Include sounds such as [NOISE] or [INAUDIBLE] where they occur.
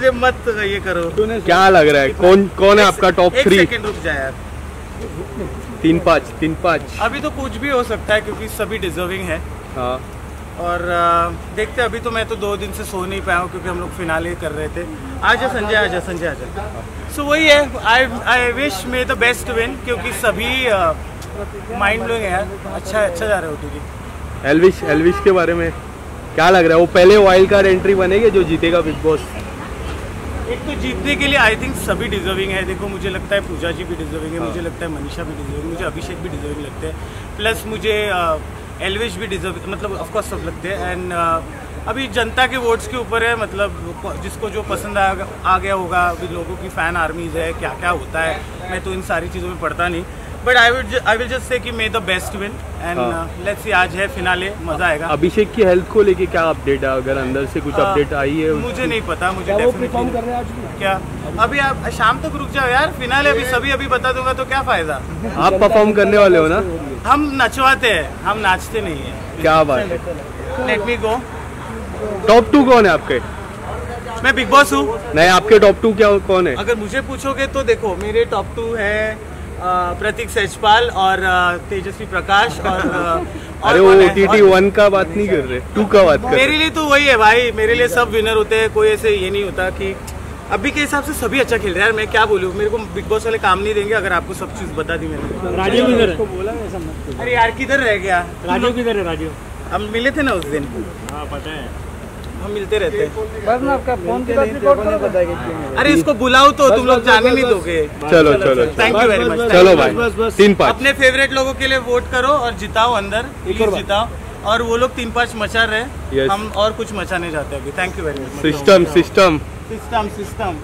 मुझे मत ये करो। क्या लग रहा है? कौन कौन है आपका टॉप थ्री सेकंड रुक जा यार तीन पाँच तीन पाँच। अभी तो कुछ भी हो सकता है क्योंकि सभी डिजर्विंग है। हाँ। और देखते अभी तो मैं तो दो दिन से सो नहीं पाया हूँ क्योंकि हम लोग फिनाले कर रहे थे। आजा संजय आजा संजय आजा। सो वही है I I wish may the best win क्योंकि सभी माइंड ब्लोइंग है। अच्छा अच्छा जा रहा है ओटीटी एलविश एलविश के बारे में क्या लग रहा है? वो पहले वाइल्ड कार्ड एंट्री बनेगी जो जीतेगा बिग बॉस एक तो जीतने के लिए आई थिंक सभी डिजर्विंग है। देखो मुझे लगता है पूजा जी भी डिजर्विंग है मुझे लगता है मनीषा भी डिजर्विंग मुझे अभिषेक भी डिजर्विंग लगते हैं। प्लस मुझे एलवेश भी डिजर्व मतलब ऑफकोर्स सब लगते हैं। एंड अभी जनता के वोट्स के ऊपर है मतलब जिसको जो पसंद आ, आ गया होगा अभी लोगों की फ़ैन आर्मीज है क्या क्या होता है मैं तो इन सारी चीज़ों में पढ़ता नहीं। But I will I will just say कि may the best win and हाँ। लेट्स सी आज है फिनाले मज़ा आएगा। अभिषेक की हेल्थ को लेके क्या अपडेट है? अगर अंदर से कुछ हाँ, अपडेट आई है मुझे नहीं पता मुझे डेफिनेटली कर रहे हैं आज क्या? अभी आप शाम तक रुक जाओ यार फिनाले अभी सभी अभी बता दूँगा तो क्या फ़ायदा? [LAUGHS] आप परफॉर्म करने वाले हो ना? हम नचवाते हैं हम नाचते नहीं है। क्या बात है। Let me go top to कौन है आपके? मैं बिग बॉस हूँ। नहीं आपके टॉप टू क्या कौन है? अगर मुझे पूछोगे तो देखो मेरे टॉप टू है प्रतीक सेजपाल और तेजस्वी प्रकाश और [LAUGHS] और अरे वो कौन टी वन का बात नहीं कर रहे टू का बात कर मेरे लिए तो वही है भाई मेरे लिए सब विनर होते हैं कोई ऐसे ये नहीं होता कि अभी के हिसाब से सभी अच्छा खेल रहे हैं। यार मैं क्या बोलूँ? मेरे को बिग बॉस वाले काम नहीं देंगे अगर आपको सब चीज़ बता दी मैंने। राजीव किधर है? बोला अरे यार किधर रह गया? राजीव किधर है राजीव? हम मिले थे ना उस दिन। हाँ पता है। हम मिलते रहते हैं। बस आपका फ़ोन के रिकॉर्ड करो बताएगा अरे इसको बुलाओ तो तुम लोग जाने नहीं दोगे। चलो चलो थैंक यू वेरी मच चलो भाई तीन पाँच। अपने फेवरेट लोगों के लिए वोट करो और जिताओ अंदर। जिताओ। और वो लोग तीन पाँच मचा रहे हम और कुछ मचाने जाते हैं अभी। Thank you very much system system system system